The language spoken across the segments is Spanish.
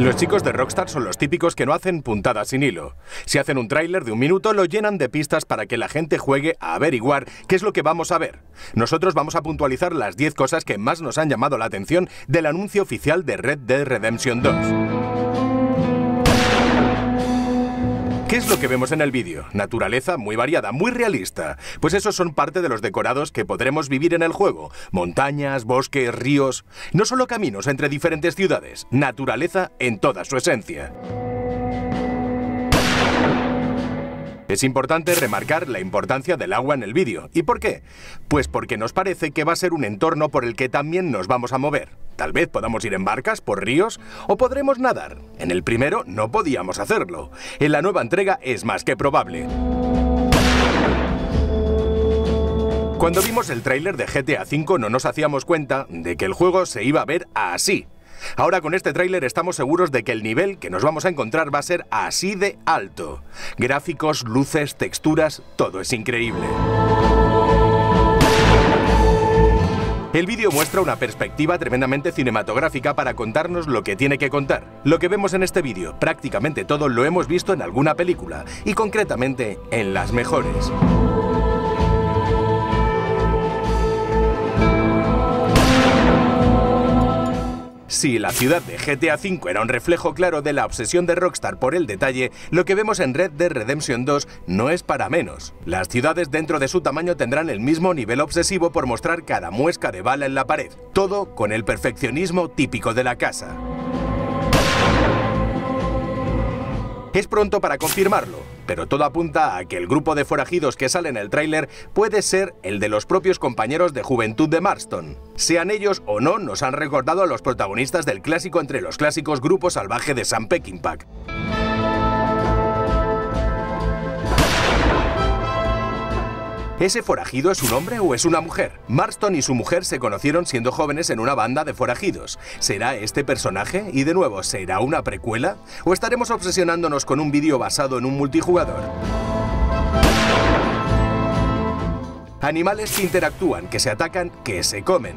Los chicos de Rockstar son los típicos que no hacen puntadas sin hilo. Si hacen un tráiler de un minuto, lo llenan de pistas para que la gente juegue a averiguar qué es lo que vamos a ver. Nosotros vamos a puntualizar las 10 cosas que más nos han llamado la atención del anuncio oficial de Red Dead Redemption 2. ¿Qué es lo que vemos en el vídeo? Naturaleza muy variada, muy realista. Pues esos son parte de los decorados que podremos vivir en el juego. Montañas, bosques, ríos. No solo caminos entre diferentes ciudades, naturaleza en toda su esencia. Es importante remarcar la importancia del agua en el vídeo. ¿Y por qué? Pues porque nos parece que va a ser un entorno por el que también nos vamos a mover. Tal vez podamos ir en barcas, por ríos, o podremos nadar. En el primero no podíamos hacerlo. En la nueva entrega es más que probable. Cuando vimos el tráiler de GTA V no nos hacíamos cuenta de que el juego se iba a ver así. Ahora con este tráiler estamos seguros de que el nivel que nos vamos a encontrar va a ser así de alto. Gráficos, luces, texturas, todo es increíble. El vídeo muestra una perspectiva tremendamente cinematográfica para contarnos lo que tiene que contar. Lo que vemos en este vídeo, prácticamente todo lo hemos visto en alguna película, y concretamente en las mejores. Si la ciudad de GTA V era un reflejo claro de la obsesión de Rockstar por el detalle, lo que vemos en Red Dead Redemption 2 no es para menos. Las ciudades dentro de su tamaño tendrán el mismo nivel obsesivo por mostrar cada muesca de bala en la pared, todo con el perfeccionismo típico de la casa. Es pronto para confirmarlo, pero todo apunta a que el grupo de forajidos que sale en el tráiler puede ser el de los propios compañeros de juventud de Marston. Sean ellos o no, nos han recordado a los protagonistas del clásico entre los clásicos grupos salvaje de Sam Peckinpah. ¿Ese forajido es un hombre o es una mujer? Marston y su mujer se conocieron siendo jóvenes en una banda de forajidos. ¿Será este personaje? Y de nuevo, ¿será una precuela? ¿O estaremos obsesionándonos con un vídeo basado en un multijugador? Animales que interactúan, que se atacan, que se comen.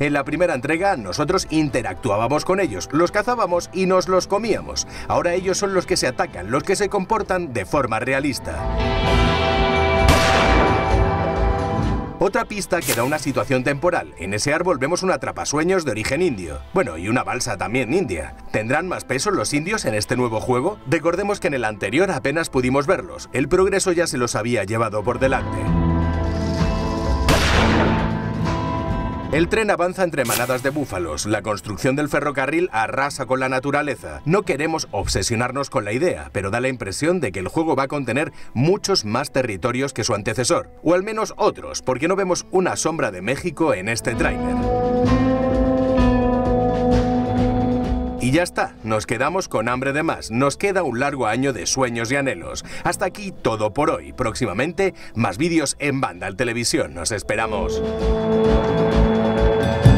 En la primera entrega nosotros interactuábamos con ellos, los cazábamos y nos los comíamos. Ahora ellos son los que se atacan, los que se comportan de forma realista. Otra pista que da una situación temporal. En ese árbol vemos un atrapasueños de origen indio. Bueno, y una balsa también india. ¿Tendrán más peso los indios en este nuevo juego? Recordemos que en el anterior apenas pudimos verlos. El progreso ya se los había llevado por delante. El tren avanza entre manadas de búfalos, la construcción del ferrocarril arrasa con la naturaleza. No queremos obsesionarnos con la idea, pero da la impresión de que el juego va a contener muchos más territorios que su antecesor, o al menos otros, porque no vemos una sombra de México en este tráiler. Y ya está, nos quedamos con hambre de más, nos queda un largo año de sueños y anhelos. Hasta aquí todo por hoy, próximamente más vídeos en banda al televisión, nos esperamos. Thank you.